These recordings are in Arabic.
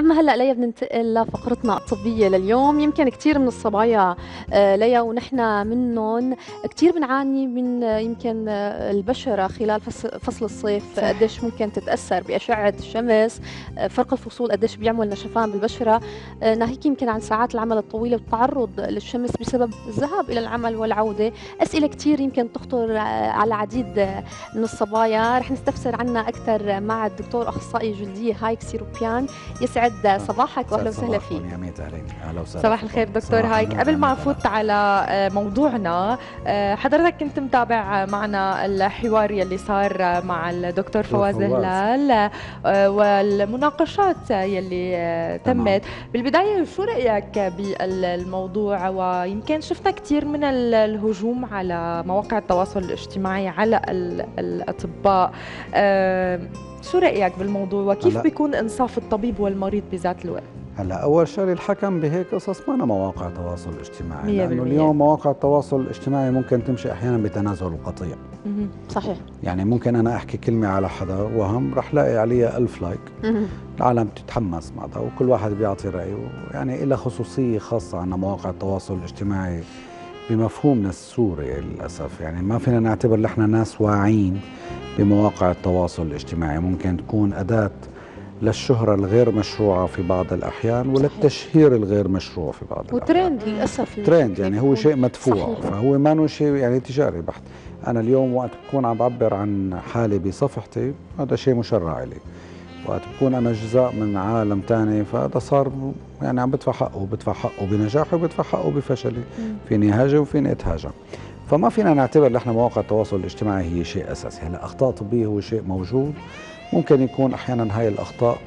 أما هلأ ليا بننتقل لفقرتنا الطبية لليوم. يمكن كثير من الصبايا آه، ليا ونحن منهم كثير بنعاني من آه، يمكن آه، البشرة خلال فصل الصيف. قديش ممكن تتأثر بأشعة الشمس فرق الفصول قديش بيعمل نشفان بالبشرة. ناهيك يمكن عن ساعات العمل الطويلة والتعرض للشمس بسبب الذهاب إلى العمل والعودة. أسئلة كثير يمكن تخطر على العديد من الصبايا. رح نستفسر عنها أكثر مع الدكتور أخصائي جلدية هايك سيروبيان يسعد يسعد صباحك واهلا وسهلا فيك. يا ميت أهلا أهلا وسهلا صباح الخير دكتور هايك قبل ما نفوت على آه، موضوعنا آه، حضرتك كنت متابع معنا الحوار يلي صار مع الدكتور فواز هلال آه، والمناقشات يلي تمت. بالبداية شو رأيك بالموضوع؟ ويمكن شفنا كثير من الهجوم على مواقع التواصل الاجتماعي على الأطباء. شو رأيك بالموضوع؟ وكيف بيكون إنصاف الطبيب والمريض بذات الوقت؟ هلا أول شغله الحكم بهيك قصص ما أنا مواقع تواصل اجتماعي لأنه اليوم مواقع التواصل الاجتماعي ممكن تمشي أحيانا بتنازل قطيع. صحيح. يعني ممكن أنا أحكي كلمة على حدا وهم رح لاقي عليها ألف لايك. العالم تتحمس معها وكل واحد بيعطي رأيه. يعني لها خصوصية خاصة عن مواقع التواصل الاجتماعي. بمفهومنا السوري للأسف. يعني ما فينا نعتبر نحن ناس واعيين بمواقع التواصل الاجتماعي. ممكن تكون أداة للشهرة الغير مشروعة في بعض الأحيان وللتشهير الغير مشروع في بعض الأحيان. وترند للأسف. ترند يعني هو شيء مدفوع. صحيح. فهو ما شيء يعني تجاري بحت. أنا اليوم وقت بكون عم بعبر عن حالي بصفحتي هذا شيء مشرع لي. وقت بكون أنا جزء من عالم تاني فهذا صار يعني عم بدفع حقه بدفع حقه بنجاحي وبدفع حقه بفشلي فيني هاجم وفيني أتهاجم. فما فينا نعتبر نحن مواقع التواصل الاجتماعي هي شيء أساسي. هلأ أخطاء طبية هو شيء موجود. ممكن يكون أحيانا هاي الأخطاء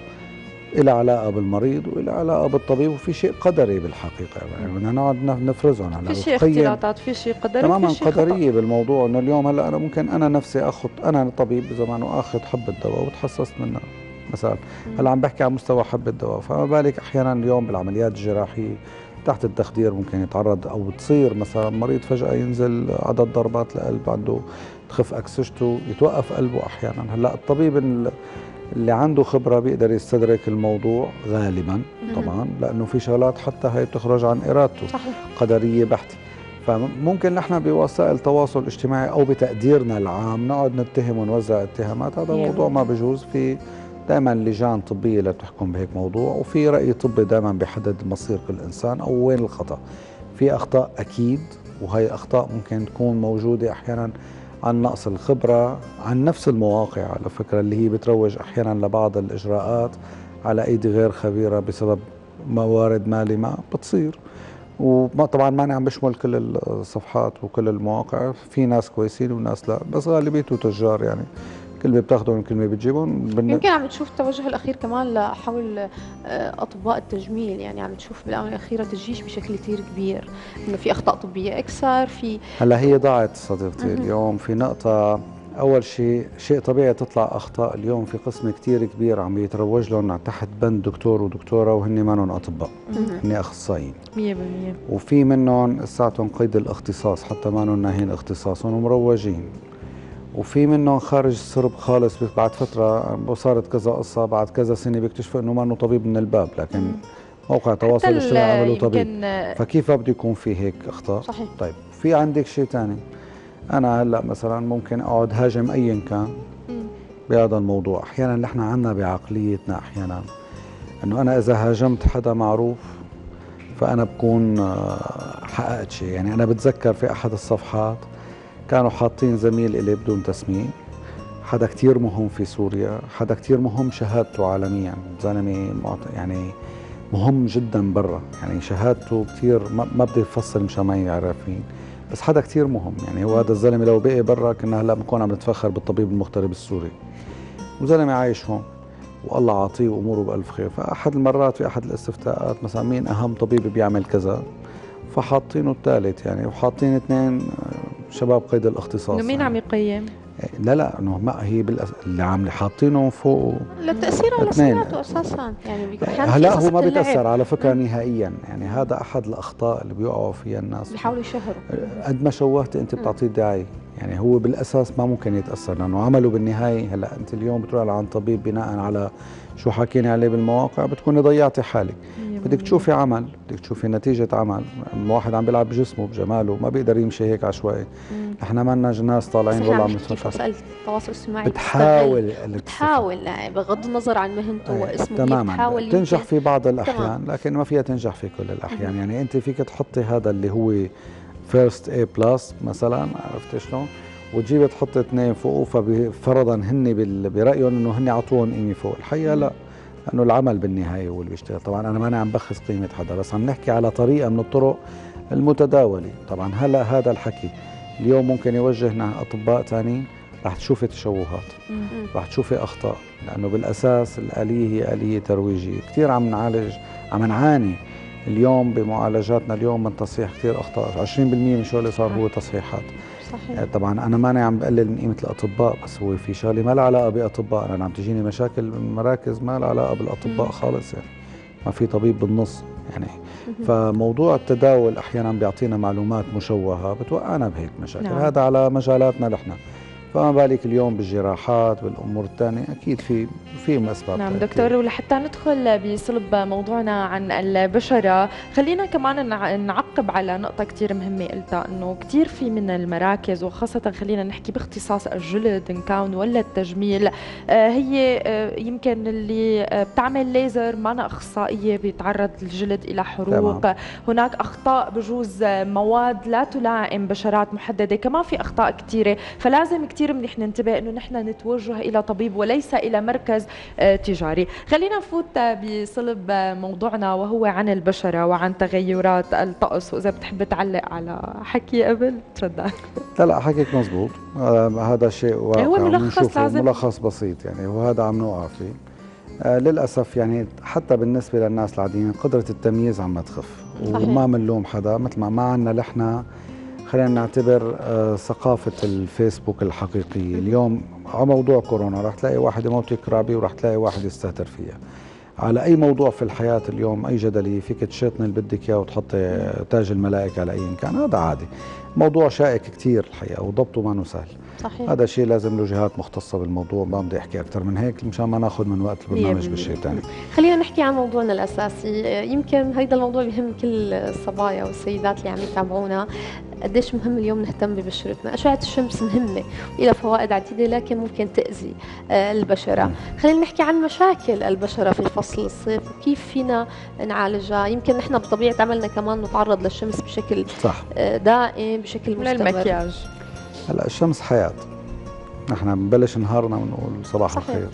إلى علاقة بالمريض وإلى علاقة بالطبيب وفي شيء قدري بالحقيقة. يعني بدنا نقعد نفرزهم. هلأ في شيء اختلاطات في شيء قدري تماما قدرية بالموضوع. إنه اليوم هلأ أنا ممكن أنا نفسي آخذ أنا طبيب بزمان وآخذ حبة دواء وتحسست منها مثلا. هلا عم بحكي عن مستوى حبة دواء فما بالك أحيانا اليوم بالعمليات الجراحية تحت التخدير ممكن يتعرض أو تصير مثلا مريض فجأة ينزل عدد ضربات القلب عنده تخف أكسجته يتوقف قلبه أحيانا. هلا الطبيب اللي عنده خبرة بيقدر يستدرك الموضوع غالبا طبعا لأنه في شغلات حتى هي بتخرج عن إرادته صحيح. قدرية بحته فممكن نحن بوسائل التواصل الاجتماعي أو بتقديرنا العام نقعد نتهم ونوزع اتهامات. هذا موضوع ما بجوز في دائما لجان طبية اللي بتحكم بهيك موضوع وفي رأي طبي دائما بيحدد مصير كل انسان أو وين الخطأ. في أخطاء أكيد وهي أخطاء ممكن تكون موجودة أحيانا عن نقص الخبرة عن نفس المواقع على فكرة اللي هي بتروج أحيانا لبعض الإجراءات على أيدي غير خبيرة بسبب موارد مالي ما بتصير. وما طبعا ماني عم بشمل كل الصفحات وكل المواقع في ناس كويسين وناس لا بس غالبيته تجار يعني. كلمه بتاخذهم كلمه بتجيبهم بن... يمكن عم تشوف التوجه الأخير كمان لحول آه، أطباء التجميل. يعني عم تشوف بالآونة الأخيرة تجيش بشكل كثير كبير إنه في أخطاء طبية أكثر في هلأ هي ضاعت صديقتي اليوم. في نقطة أول شيء شيء طبيعي تطلع أخطاء اليوم في قسم كثير كبير عم يتروج لهم تحت بند دكتور ودكتورة وهن مانن أطباء. هن أخصائيين. 100% وفي منهم لساتهم قيد الاختصاص حتى مانن ناهين اختصاصهم ومروجين وفي منهم خارج السرب خالص بعد فترة وصارت كذا قصة بعد كذا سنة بيكتشفوا إنه ما إنه طبيب من الباب لكن موقع التواصل الاجتماعي عملوا طبيب. فكيف بده يكون في هيك أخطاء؟ صحيح. طيب في عندك شيء ثاني أنا هلأ مثلا ممكن أقعد هاجم ايا كان بهذا الموضوع. أحيانا نحن عندنا بعقليتنا أحيانا إنه أنا إذا هاجمت حدا معروف فأنا بكون آه، حققت شيء. يعني أنا بتذكر في أحد الصفحات كانوا حاطين زميل إلي بدون تسمية. حدا كتير مهم في سوريا حدا كتير مهم شهادته عالميا. زلمة يعني مهم جدا برا. يعني شهادته كتير ما بدي أفصل مشان ما يعرفين. بس حدا كتير مهم. يعني هو هذا الزلمة لو بقي برا كنا هلأ بنكون عم نتفخر بالطبيب المغترب السوري. وزلمة عايش هون. والله عاطيه وأموره بألف خير. فأحد المرات في أحد الاستفتاءات مثلا مين أهم طبيب بيعمل كذا؟ فحاطينه الثالث يعني وحاطين اثنين شباب قيد الاختصاص. مين يعني. عم يقيم؟ لا لا إنه ما هي بالأس... اللي عم حاطينه فوق. للتأثير على صحته أساسا يعني هلا هو ما بيتأثر على فكرة نهائيا. يعني هذا أحد الأخطاء اللي بيوقعوا فيها الناس. بيحاولوا يشهروا. قد ما شوهت أنت بتعطيه داعي. يعني هو بالأساس ما ممكن يتأثر لأنه عمله بالنهاية. هلا أنت اليوم بتروح لعند طبيب بناء على شو حكينا عليه بالمواقع؟ بتكوني ضيعتي حالك. بدك تشوفي عمل بدك تشوفي نتيجة عمل. واحد عم بيلعب بجسمه بجماله ما بيقدر يمشي هيك عشوائي. نحن ما لنا ناس طالعين والله عم نتفرج وسائل التواصل الاجتماعي بتحاول بتحاول بغض النظر عن مهنته واسمه تماما. بتحاول تنجح في بعض الأحيان. لكن ما فيها تنجح في كل الأحيان. يعني أنت فيك تحطي هذا اللي هو first A plus مثلا عرفت شلون؟ وتجيبي تحطي اثنين فوق ففرضا هن برأيهم إنه هن عطوهم قيمة فوق. الحقيقة لا لأنه العمل بالنهاية هو اللي بيشتغل. طبعا أنا ماني عم بخس قيمة حدا بس عم نحكي على طريقة من الطرق المتداولة. طبعا هلا هذا الحكي. اليوم ممكن يوجهنا أطباء ثانيين رح تشوفي تشوهات رح تشوفي أخطاء لأنه بالأساس الآلية هي آلية ترويجية. كثير عم نعالج عم نعاني اليوم بمعالجاتنا اليوم من تصحيح كثير أخطاء. 20% من شو اللي صار هو تصحيحات. صحيح. آه، طبعا أنا ماني عم بقلل من قيمة الأطباء بس هو في شغلة ما لها علاقة بأطباء. أنا عم تجيني مشاكل بالمراكز ما لها علاقة بالأطباء خالص يعني ما في طبيب بالنص يعني. فموضوع التداول أحيانا بيعطينا معلومات مشوهة بتوقعنا بهيك مشاكل. نعم. هذا على مجالاتنا نحن. فما بالك اليوم بالجراحات بالامور الثانية؟ أكيد في في اسباب نعم دكتور ولحتى ندخل بصلب موضوعنا عن البشرة خلينا كمان نعقب على نقطة كثير مهمة قلتها إنه كثير في من المراكز وخاصة خلينا نحكي باختصاص الجلد إن كان ولا التجميل آه، هي آه، يمكن اللي آه، بتعمل ليزر ما أنا اخصائيه بيتعرض الجلد إلى حروق. تمام. هناك أخطاء بجوز مواد لا تلائم بشرات محددة كمان في أخطاء كثيره فلازم كثير كثير منيح ننتبه إنه نحن نتوجه إلى طبيب وليس إلى مركز آه، تجاري. خلينا نفوت بصلب موضوعنا وهو عن البشرة وعن تغيرات الطقس. وإذا بتحب تعلق على حكي قبل تفضل. لا لا حكيك مزبوط. آه هذا شيء واقع. هو ملخص لازم. ملخص بسيط يعني وهذا عم نوقع فيه آه للأسف يعني حتى بالنسبة للناس العاديين قدرة التمييز عم تخف. وما بنلوم حدا مثل ما ما عندنا نحن خلينا نعتبر آه، ثقافة الفيسبوك الحقيقية اليوم على موضوع كورونا رح تلاقي واحد يموت كرابي ورح تلاقي واحد يستهتر فيها. على أي موضوع في الحياة اليوم أي جدلية فيك تشيطني اللي بدك إياه وتحطي تاج الملائكة على أي كان هذا عادي. موضوع شائك كثير الحقيقة وضبطه ما سهل صحيح. هذا شيء لازم له جهات مختصة بالموضوع ما بدي أحكي أكثر من هيك مشان ما ناخذ من وقت البرنامج بالشيء ثاني خلينا نحكي عن موضوعنا الأساسي. يمكن هيدا الموضوع بهم كل الصبايا والسيدات اللي عم يتابعونا. قديش مهم اليوم نهتم ببشرتنا؟ أشعة الشمس مهمة وإلى فوائد عديدة لكن ممكن تأذي آه، البشرة. خلينا نحكي عن مشاكل البشرة في فصل الصيف وكيف فينا نعالجها. يمكن نحن بطبيعة عملنا كمان نتعرض للشمس بشكل صح. آه، دائم بشكل مستمر. للمكياج هلا الشمس حياة. نحن بنبلش نهارنا ونقول صباح. الخير.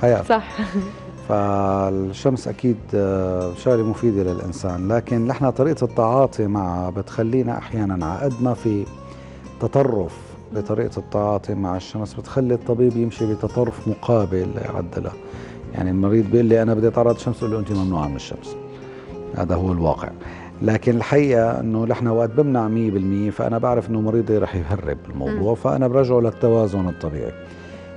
حياة. صح. فالشمس أكيد آه، شغلة مفيدة للإنسان لكن نحن طريقة التعاطي معها بتخلينا أحيانا على قد ما في تطرف بطريقة التعاطي مع الشمس بتخلي الطبيب يمشي بتطرف مقابل يعدلها يعني المريض بيقول لي أنا بدي أتعرض الشمس بقول له انت ممنوعة من الشمس. هذا هو الواقع. لكن الحقيقة إنه نحن وقت بمنع 100% فأنا بعرف إنه مريضي رح يهرب الموضوع فأنا برجعه للتوازن الطبيعي.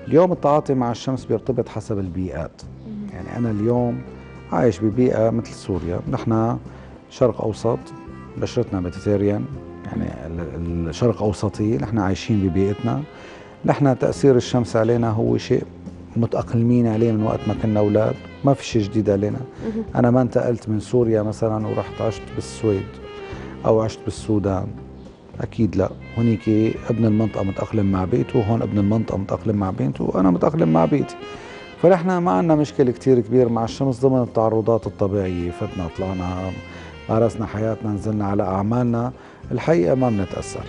اليوم التعاطي مع الشمس بيرتبط حسب البيئات. يعني أنا اليوم عايش ببيئة مثل سوريا. نحن شرق أوسط بشرتنا ميديتيريان يعني الشرق أوسطي نحن عايشين ببيئتنا. نحن تأثير الشمس علينا هو شيء متأقلمين عليه من وقت ما كنا أولاد. ما في شيء جديد علينا. أنا ما انتقلت من سوريا مثلا ورحت عشت بالسويد أو عشت بالسودان. أكيد لا. هنيك ابن المنطقة متأقلم مع بيته وهون ابن المنطقة متأقلم مع بيته وأنا متأقلم مع بيتي. فنحن ما عندنا مشكلة كثير كبير مع الشمس ضمن التعرضات الطبيعية. فتنا طلعنا مارسنا حياتنا نزلنا على أعمالنا. الحقيقة ما بنتأثر.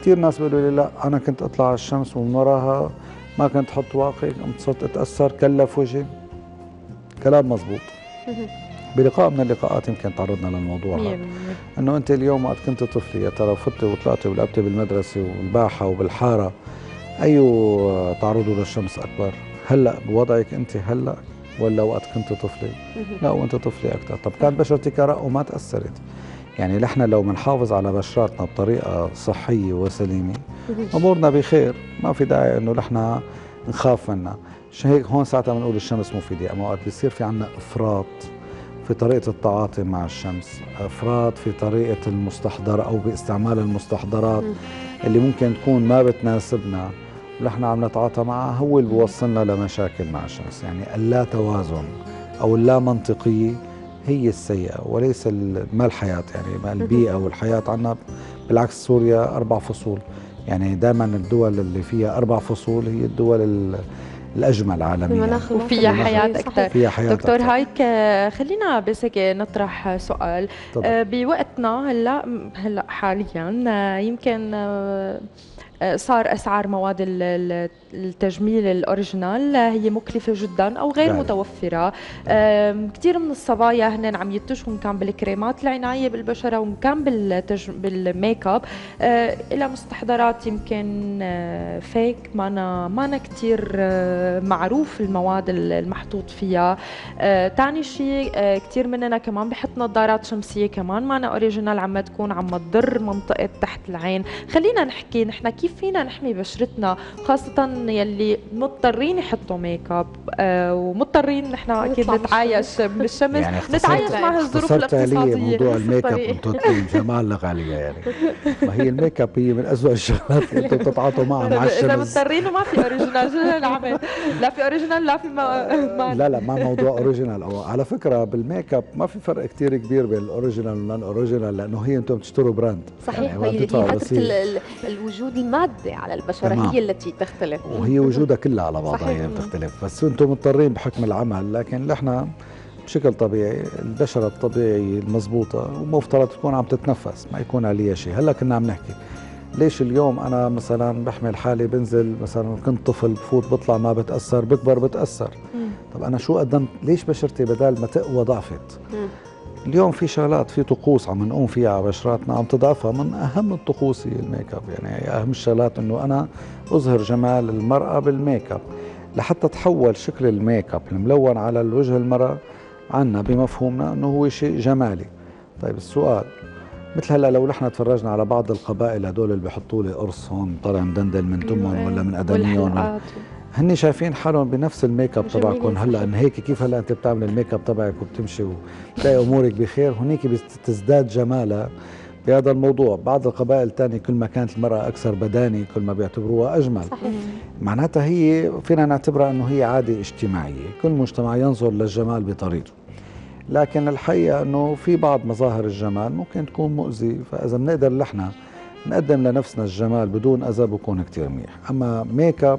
كثير ناس بيقولوا لي لا أنا كنت أطلع على الشمس ومن وراها ما كنت أحط واقي قمت صرت أتأثر كلف وجهي. كلام مزبوط. بلقاء من اللقاءات يمكن تعرضنا للموضوع. هذا إنه أنت اليوم وقت كنت طفله يا ترى فتي وطلعتي ولعبتي بالمدرسة والباحة وبالحارة أي تعرضوا للشمس أكبر؟ هلأ بوضعك أنت هلأ ولا وقت كنت طفله؟ لا وأنت طفله أكثر، طب كانت بشرتك رق وما تأثرت. يعني نحن لو بنحافظ على بشراتنا بطريقة صحية وسليمة أمورنا بخير، ما في داعي إنه نحن نخاف منها، عشان هيك هون ساعتها بنقول الشمس مفيدة، أما وقت بيصير في عندنا إفراط في طريقة التعاطي مع الشمس أفراد في طريقة المستحضر أو باستعمال المستحضرات. اللي ممكن تكون ما بتناسبنا ونحن عم نتعاطى معها هو اللي بوصلنا لمشاكل مع الشمس. يعني اللا توازن أو اللا منطقية هي السيئة وليس ما الحياة يعني البيئة والحياة عنا. بالعكس سوريا أربع فصول يعني دائما الدول اللي فيها أربع فصول هي الدول الأجمل عالميا. وفيها حياة أكثر فيها حياة دكتور أكتر. هايك خلينا بس هيك نطرح سؤال. طبعا. آه، بوقتنا هلأ هلأ حاليا آه، يمكن آه، صار أسعار مواد التجميل ال original هي مكلفة جدا أو غير يعني. متوفرة. كثير من الصبايا هن عم يتجهوا كان بالكريمات العناية بالبشرة وان كان بالتج... بالميك اب أه، إلى مستحضرات يمكن فيك أه، ما ما كثير أه، معروف المواد المحطوط فيها. ثاني شيء كثير مننا كمان بحط نظارات شمسية كمان. ما original عم تكون عم تضر منطقة تحت العين. خلينا نحكي نحن كيف فينا نحمي بشرتنا خاصة يلي مضطرين يحطوا ميك اب آه ومضطرين نحن أكيد نتعايش بالشمس يعني نتعايش مع الظروف الاقتصادية. موضوع الميك أب أنتم جمال غالية يعني. ما هي الميك أب هي من اسوء الشغلات اللي أنتم بتتعاطوا معها مع الشمس اذا مضطرين وما في original شو نعمل لا في original لا في ما لا لا ما موضوع اوريجينال أو على فكرة بالميك أب ما في فرق كثير كبير بين ال original وال non original لأنه هي أنتم بتشتروا brand صحيح يعني هي, فترة الوجود المادي على البشرة تمام. هي التي تختلف. وهي وجودها كلها على بعضها هي بتختلف. بس أنتم مضطرين بحكم العمل لكن نحن بشكل طبيعي البشرة الطبيعية المضبوطة ومفترض تكون عم تتنفس ما يكون عليها شيء. هلا كنا عم نحكي ليش اليوم أنا مثلا بحمل حالي بنزل مثلا كنت طفل بفوت بطلع ما بتأثر بكبر بتأثر. مم. طب أنا شو قدمت؟ ليش بشرتي بدال ما تقوى ضعفت؟ مم. اليوم في شغلات في طقوس عم نقوم فيها على بشراتنا عم تضعفها من أهم الطقوس هي الميك اب. يعني أهم الشغلات إنه أنا أظهر جمال المرأة بالميك اب. لحتى تحول شكل الميك اب الملون على الوجه المرأة عنا بمفهومنا إنه هو شيء جمالي. طيب السؤال مثل هلأ لو نحن تفرجنا على بعض القبائل هدول اللي بحطوا لي قرص هون طالع مدندل من تمهم ولا من ادنيهم هن شايفين حالهم بنفس الميك اب تبعكم. هلأ إن هيك كيف هلأ أنت بتعمل الميك اب تبعك وبتمشي وتلاقي أمورك بخير؟ هنيك بتزداد جمالها بهذا الموضوع. بعض القبائل الثانية كل ما كانت المرأة أكثر بدانة كل ما بيعتبروها أجمل. صحيح. معناتها هي فينا نعتبرها أنه هي عادة اجتماعية. كل مجتمع ينظر للجمال بطريقته. لكن الحقيقة أنه في بعض مظاهر الجمال ممكن تكون مؤذية. فإذا بنقدر نحن نقدم لنفسنا الجمال بدون أذى بكون كتير منيح. أما ميك اب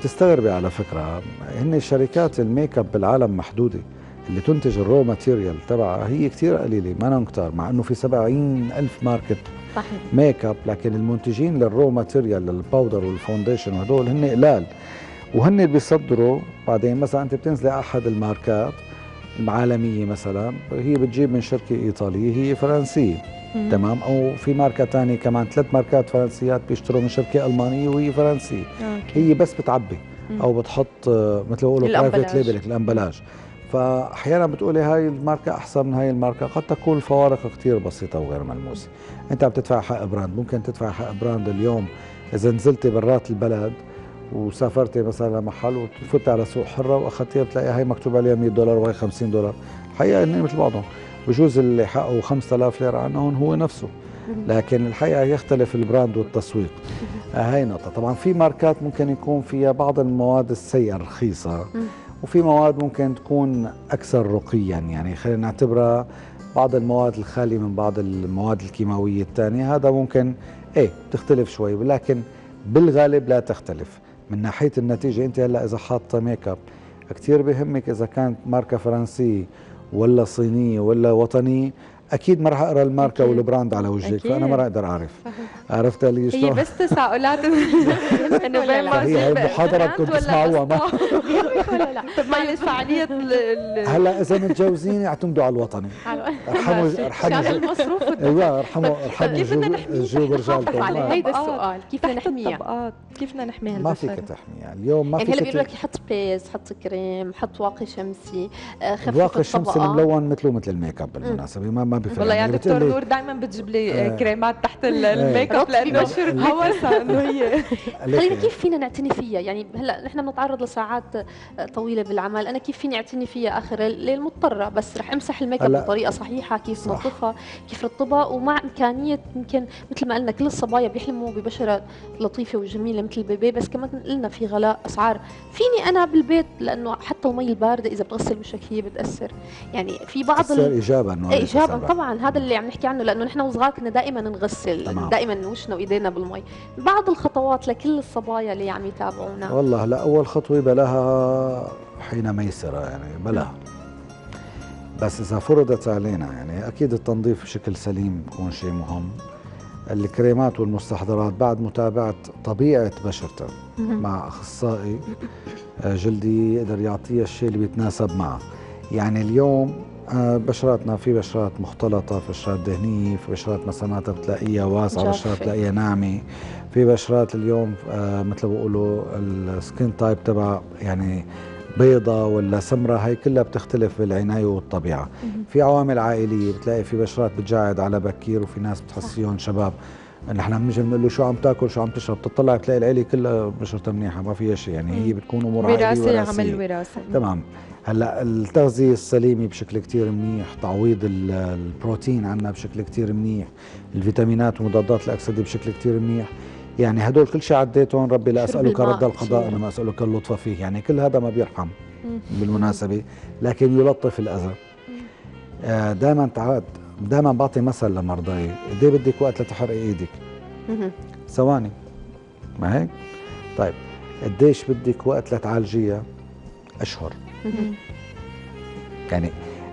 بتستغربي على فكرة هن شركات الميك أب بالعالم محدودة اللي تنتج ال raw material تبعها هي كثير قليلة ما كتار مع إنه في 70 ألف ماركة صحيح. ميك أب لكن المنتجين لل raw material لل powder وال foundation وهدول هن قلال. وهن بيصدروا بعدين مثلا أنت بتنزلي أحد الماركات العالمية مثلا هي بتجيب من شركة إيطالية هي فرنسيه تمام؟ أو في ماركة ثانية كمان ثلاث ماركات فرنسيات بيشتروا من شركة ألمانية وهي فرنسية. هي بس بتعبي أو بتحط مثل ما بيقولوا private label لك الأمبلاج. فأحيانا بتقولي هاي الماركة أحسن من هاي الماركة. قد تكون الفوارق كثير بسيطة وغير ملموسة. أنت عم تدفع حق brand. ممكن تدفع حق brand اليوم. إذا نزلتي برات البلد وسافرتي مثلا لمحل وفتي على سوق حرة وأخذتيها بتلاقي هاي مكتوب عليها 100 دولار وهي 50 دولار. الحقيقة انهم مثل بعضهم. بجوز اللي حقه 5000 ليرة عنهم هو نفسه. لكن الحقيقة يختلف ال brand والتسويق. هاي نقطة. طبعا في ماركات ممكن يكون فيها بعض المواد السيئة الرخيصة وفي مواد ممكن تكون أكثر رقيا. يعني خلينا نعتبرها بعض المواد الخالية من بعض المواد الكيماوية الثانية هذا ممكن إيه تختلف شوي ولكن بالغالب لا تختلف. من ناحية النتيجة أنت هلأ إذا حاطة ميك أب كثير بهمك إذا كانت ماركة فرنسية ولا صينية ولا وطنية أكيد ما راح أقرأ الماركة وال brand على وجهك أكيد. فأنا ما راح أقدر أعرف. عرفت لي شلون؟ هي بس تساؤلات إنه بين ما هي المحاضرة كنت تسمعوها ما طب معلش فعالية هلأ إذا متجوزين اعتمدوا على الوطني. ارحموا أرحموا المصروف أيوه ارحموا أرحموا جيوب رجالكم هيدا السؤال. كيف بدنا نحميها؟ كيف بدنا نحميها ما فيك تحميها. اليوم ما يعني فيك هلا بيقولوا لك حط base حط كريم حط واقي شمسي خفف الواقي الشمسي الملون مثله مثل الميك اب بالمناسبة. ما بفرق والله يعني دكتور بتقلي- نور دايما بتجيب لي آه. كريمات تحت ال- الميك أب لأنه هوسها انه هي خلينا كيف فينا نعتني فيها؟ يعني هلا نحن بنتعرض لساعات آه، طويلة بالعمل. أنا كيف فيني أعتني فيها آخر الليل؟ مضطرة بس رح أمسح الميك أب بطريقة صحيحة كيف. نظفها كيف رطبها ومع إمكانية يمكن مثل ما قلنا كل الصبايا بيحلموا ببشرة لطيفة وجميلة مثل ال baby. بس كمان قلنا في غلاء أسعار. فيني أنا بالبيت؟ لأنه حتى المي الباردة إذا بتغسل وشك هي بتأثر. يعني في بعض ال- ايجابا ايجابا. سلبا. طبعا هذا اللي عم نحكي عنه لأنه نحن وصغار كنا دائما نغسل تمام. دائما وشنا وإيدينا بالمي بعض الخطوات لكل الصبايا اللي عم يتابعونا والله هلا أول خطوة بلاها حين ميسرة يعني بلاها بس إذا فرضت علينا يعني أكيد التنظيف بشكل سليم بكون شيء مهم الكريمات والمستحضرات بعد متابعة طبيعة بشرتها. مع أخصائي آه، جلدي يقدر يعطيها الشيء اللي بيتناسب معها يعني اليوم بشراتنا في بشرات مختلطة في بشرات دهنية في بشرات مساماتها بتلاقيها واسعة. بشرات بتلاقيها ناعمة. في بشرات اليوم آه، مثل ما بيقولوا ال skin type تبع يعني بيضة ولا سمرة هي كلها بتختلف بالعناية والطبيعة. في عوامل عائلية بتلاقي في بشرات بتجعد على بكير وفي ناس بتحسيهم شباب. نحن بنجي بنقول له شو عم تاكل شو عم تشرب؟ بتطلع بتلاقي العيلة كلها بشرتها منيحة ما فيها شيء يعني هي بتكون امور عائلية وراثي وراثية. عمل وراثي تمام. هلأ التغذية السليمة بشكل كتير منيح تعويض ال- البروتين عنا بشكل كتير منيح الفيتامينات ومضادات الأكسدة بشكل كتير منيح. يعني هدول كل شيء عديتهم ربي لا الماء. رد القضاء. أنا ما أسألك اللطف فيه. يعني كل هذا ما بيرحم مم. بالمناسبة لكن يلطف الأذى. دائما تعاد دائما بعطي مثل لمرضاي قد إيه بدك وقت لتحرقي إيدك. ثواني. ما هيك؟ طيب قديش بدك وقت لتعالجيها؟ أشهر. يعني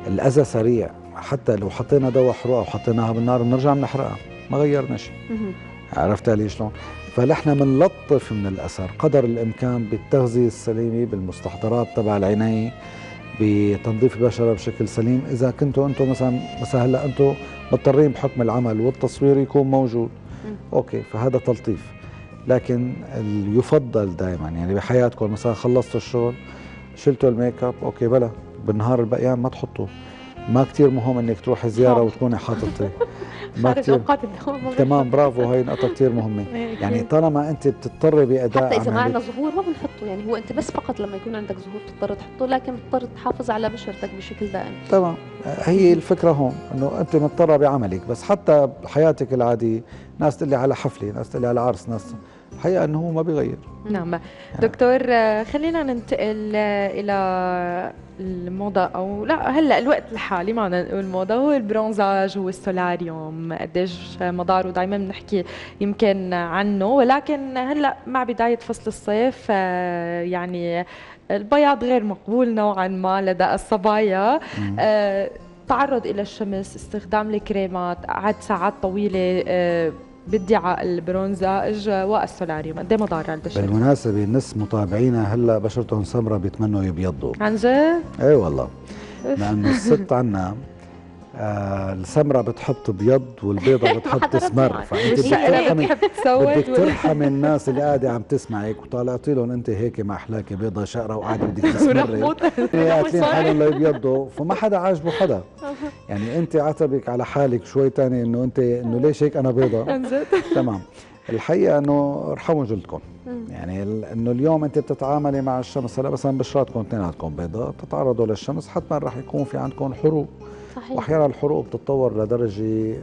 الأذى سريع. حتى لو حطينا دواء حروق وحطيناها بالنار بنرجع بنحرقها. ما غيرنا شيء. عرفت علي شلون؟ فنحن بنلطف من الأثر. قدر الإمكان بالتغذية السليمة بالمستحضرات تبع العناية. بتنظيف البشرة بشكل سليم. إذا كنتوا أنتم مثلا مثلا هلأ أنتم مضطرين بحكم العمل والتصوير يكون موجود. okay فهذا تلطيف. لكن يفضل دائما يعني بحياتكم مثلا خلصتوا الشغل شلتوا ال makeup okay بلا. بالنهار البقيان ما تحطوا ما كتير مهم إنك تروحي زيارة حاضر. وتكوني حاططه ما خارج أوقات الدوام ما تمام. برافو هاي نقطة كتير مهمة. إيه، يعني. طالما أنت بتضطري بأداء حتى إذا ما عندنا ظهور ما بنحطه يعني هو أنت بس فقط لما يكون عندك ظهور بتضطر تحطه لكن بتضطر تحافظ على بشرتك بشكل دائم. تمام. هي الفكرة هون أنه أنت مضطرة بعملك بس حتى بحياتك العادية ناس تقول لي على حفلة ناس تقول لي على عرس ناس الحقيقة أنه هو ما بيغير. نعم. دكتور آه، خلينا ننتقل آه، إلى الموضة أو لا هلأ الوقت الحالي ما بدنا نقول موضة هو البرونزاج والسولاريوم قديش مضاره دائما بنحكي يمكن عنه ولكن هلأ مع بداية فصل الصيف آه، يعني البياض غير مقبول نوعا ما لدى الصبايا. تعرض إلى الشمس استخدام الكريمات قعد ساعات طويلة بادعاء البرونزاج والسولاريوم. قد إيه مضار على البشرة؟ بالمناسبة الناس متابعينا هلا بشرتهم سمرة بيتمنوا يبيضوا. عن جد؟ اي والله. لأنه الست عنا آه السمرة بتحط بيض والبيضة معك. فأنت بس بدك بتحب بدك ترحمي الناس اللي قاعدة عم تسمعك وطالعتي لهم أنت هيك مع أحلاكي بيضة شقرة وقاعدة بدك تسمري. موت قاتلين حالهم ليبيضوا فما حدا عاجبه حدا. يعني أنت عتبك على حالك شوي تاني إنه أنت إنه ليش هيك أنا بيضة؟ تمام. الحقيقة إنه ارحموا جلدكم. يعني إنه اليوم أنت بتتعاملي مع الشمس هلا مثلا بشراتكم اثنيناتكم بيضاء بتتعرضوا للشمس حتما رح يكون في عندكم حروق. صحيح. واحيانا الحروق بتتطور لدرجة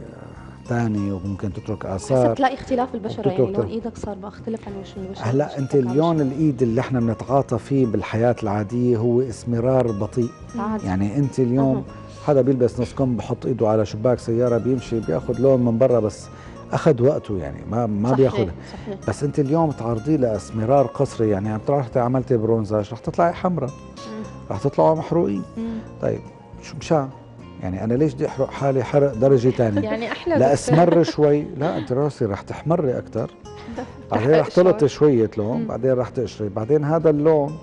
ثانية وممكن تترك آثار. تلاقي اختلاف بالبشره يعني لون إيدك صار مختلف عن وش البشره هلا أنت اليوم الإيد اللي إحنا بنتعاطى فيه بالحياة العادية هو إسمرار بطيء. عادي. يعني أنت اليوم أها. حدا بيلبس نص كم بحط إيده على شباك سيارة بيمشي بيأخذ لون من برا بس أخذ وقته يعني ما ما بيأخذ. بس أنت اليوم تعرضيه لاسمرار قصري يعني عم رحتي عملتي برونزاج رح تطلعي حمراء. رح تطلعوا محروقين. طيب شو مشان؟ يعني أنا ليش بدي أحرق حالي حرق درجة ثانية يعني أحلى لا أسمر شوي. لا أنت راسي رح تحمري أكثر بعدين رح. تلطي شوية لون. بعدين رح تقشري. بعدين هذا اللون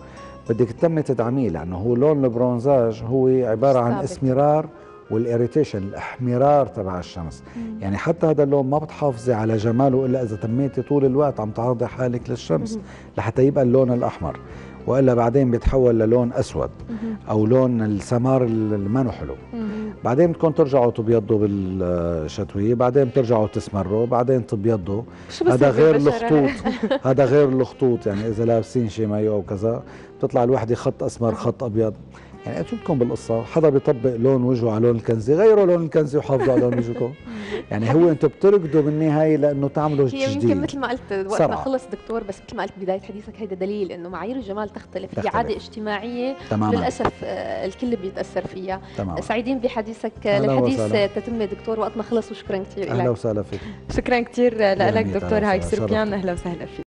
بدك تتمي تدعميه لأنه هو لون البرونزاج هو عبارة عن. اسمرار والاريتيشن الإحمرار تبع الشمس مم. يعني حتى هذا اللون ما بتحافظي على جماله إلا إذا تميتي طول الوقت عم تعرضي حالك للشمس مهم. لحتى يبقى اللون الأحمر وإلا بعدين بيتحول للون أسود. أو لون السمار اللي ما له حلو. بعدين بدكم ترجعوا تبيضوا بالشتوية بعدين بترجعوا تسمروا بعدين تبيضوا. هذا غير الخطوط. هذا غير الخطوط يعني إذا لابسين شي مايو أو كذا بتطلع الوحدة خط أسمر خط أبيض. يعني شو بدكم بالقصة. حدا بيطبق لون وجهه على لون الكنزة غيروا لون الكنزة وحافظوا على لون وجهكم. يعني هو أنتم بتركضوا بالنهاية لأنه تعملوا هي يمكن مثل ما قلت وقت ما خلص دكتور بس مثل ما قلت بداية حديثك هيدا دليل إنه معايير الجمال تختلف, تختلف. هي عادة اجتماعية. تماما. للأسف آه، الكل بيتأثر فيها. تماما. سعيدين بحديثك للحديث تتم دكتور وقتنا خلص وشكرا كثير لك أهلا وسهلا فيك. شكرا كثير لك دكتور هايك سربيان أهلا وسهلا فيك.